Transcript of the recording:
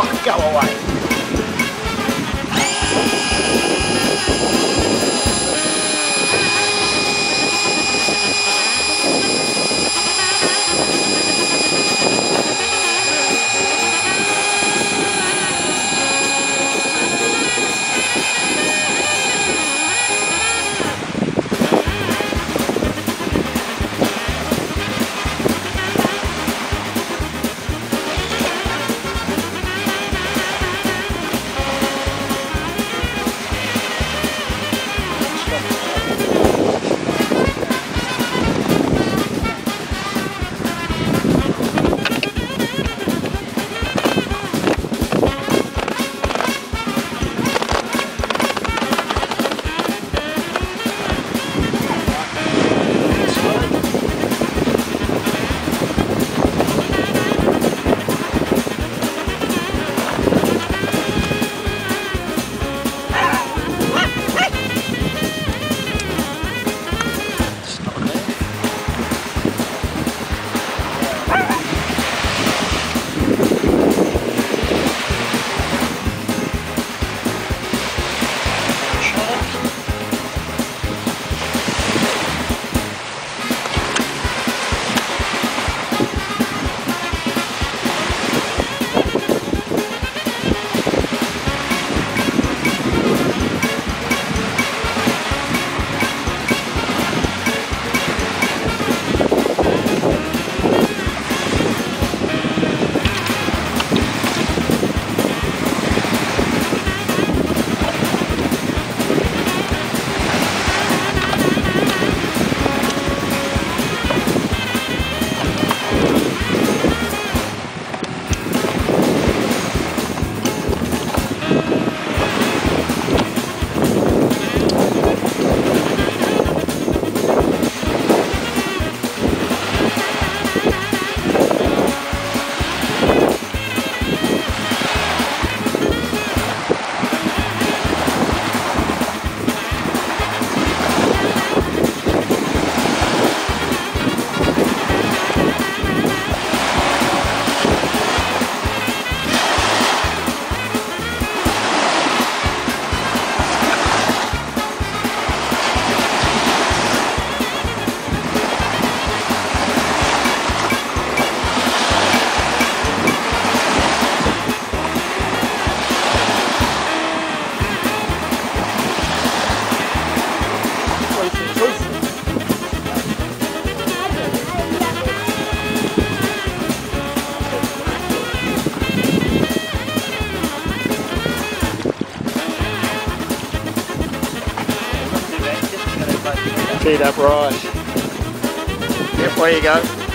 Oh, go away. Up right. Yep, you go.